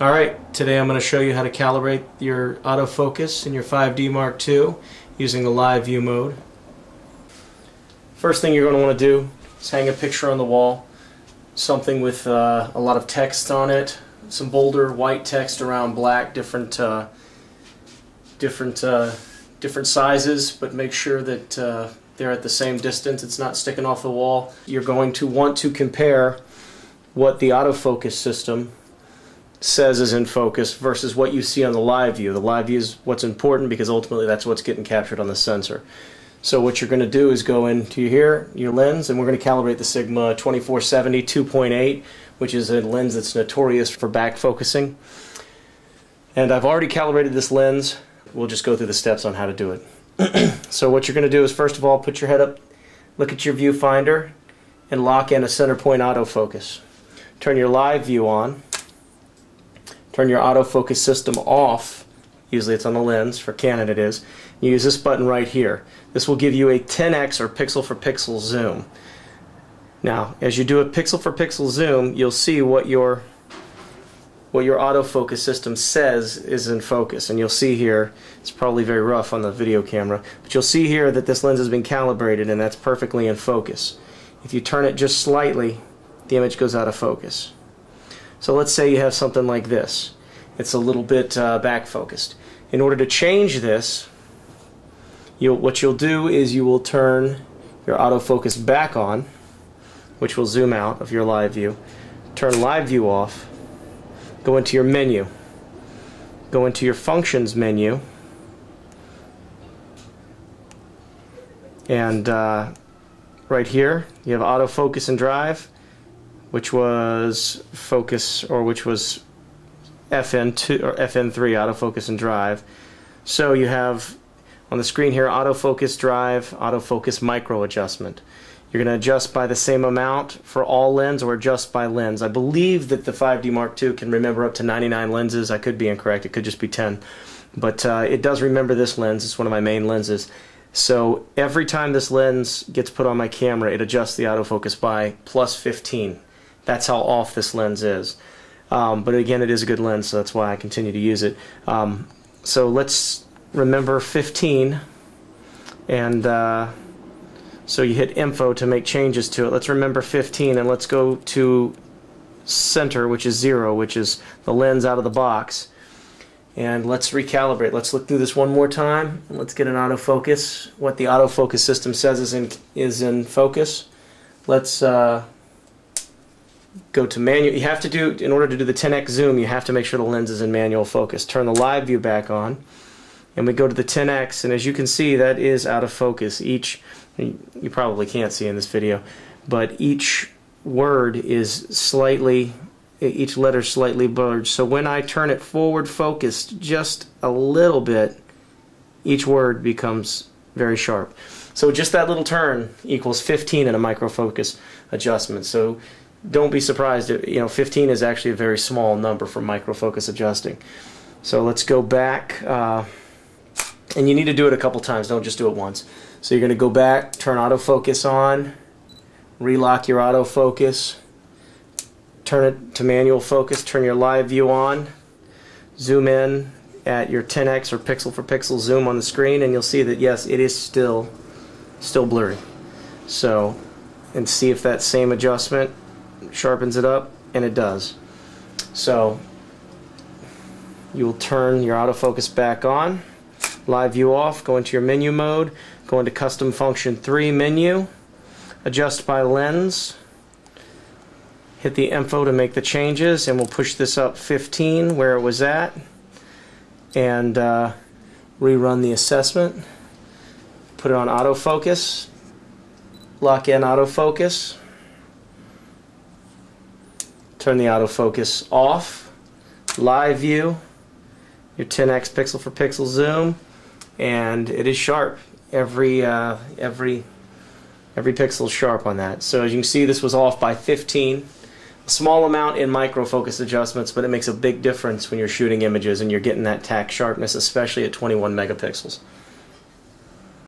Alright, today I'm going to show you how to calibrate your autofocus in your 5D Mark II using the live view mode. First thing you're going to want to do is hang a picture on the wall, something with uh, a lot of text on it, some bolder white text around black, different uh, different uh, different sizes, but make sure that uh, they're at the same distance, it's not sticking off the wall. You're going to want to compare what the autofocus system says is in focus versus what you see on the live view. The live view is what's important because ultimately that's what's getting captured on the sensor. So what you're going to do is go into here, your lens, and we're going to calibrate the Sigma 2470 2.8, which is a lens that's notorious for back focusing. And I've already calibrated this lens. We'll just go through the steps on how to do it. so what you're going to do is first of all put your head up, look at your viewfinder, and lock in a center point autofocus. Turn your live view on turn your autofocus system off. Usually it's on the lens, for Canon it is. You use this button right here. This will give you a 10x or pixel for pixel zoom. Now, as you do a pixel for pixel zoom, you'll see what your what your autofocus system says is in focus. And you'll see here, it's probably very rough on the video camera, but you'll see here that this lens has been calibrated and that's perfectly in focus. If you turn it just slightly, the image goes out of focus. So let's say you have something like this. It's a little bit uh, back focused. In order to change this, you'll, what you'll do is you will turn your autofocus back on, which will zoom out of your live view. Turn live view off. Go into your menu. Go into your functions menu. And uh, right here, you have autofocus and drive which was focus or which was FN2 or FN3 autofocus and drive. So you have on the screen here autofocus drive, autofocus micro adjustment. You're going to adjust by the same amount for all lens or adjust by lens. I believe that the 5D Mark II can remember up to 99 lenses. I could be incorrect. It could just be 10. But uh, it does remember this lens. It's one of my main lenses. So every time this lens gets put on my camera, it adjusts the autofocus by plus 15. That's how off this lens is. Um, but again, it is a good lens, so that's why I continue to use it. Um, so let's remember 15, and uh, so you hit info to make changes to it. Let's remember 15, and let's go to center, which is zero, which is the lens out of the box. And let's recalibrate. Let's look through this one more time. Let's get an autofocus. What the autofocus system says is in is in focus. Let's. Uh, go to manual. You have to do, in order to do the 10x zoom, you have to make sure the lens is in manual focus. Turn the live view back on, and we go to the 10x, and as you can see, that is out of focus. Each, you probably can't see in this video, but each word is slightly, each letter slightly blurred. So when I turn it forward focused just a little bit, each word becomes very sharp. So just that little turn equals 15 in a micro focus adjustment. So don't be surprised. If, you know, 15 is actually a very small number for microfocus adjusting. So let's go back, uh, and you need to do it a couple times. Don't just do it once. So you're going to go back, turn autofocus on, relock your autofocus, turn it to manual focus, turn your live view on, zoom in at your 10x or pixel for pixel zoom on the screen, and you'll see that yes, it is still still blurry. So, and see if that same adjustment sharpens it up, and it does. So you will turn your autofocus back on, live view off, go into your menu mode, go into custom function 3 menu, adjust by lens, hit the info to make the changes, and we'll push this up 15 where it was at, and uh, rerun the assessment, put it on autofocus, lock in autofocus, turn the autofocus off, live view, your 10x pixel for pixel zoom, and it is sharp. Every uh, every every pixel is sharp on that. So as you can see, this was off by 15. A small amount in micro focus adjustments, but it makes a big difference when you're shooting images and you're getting that tack sharpness, especially at 21 megapixels.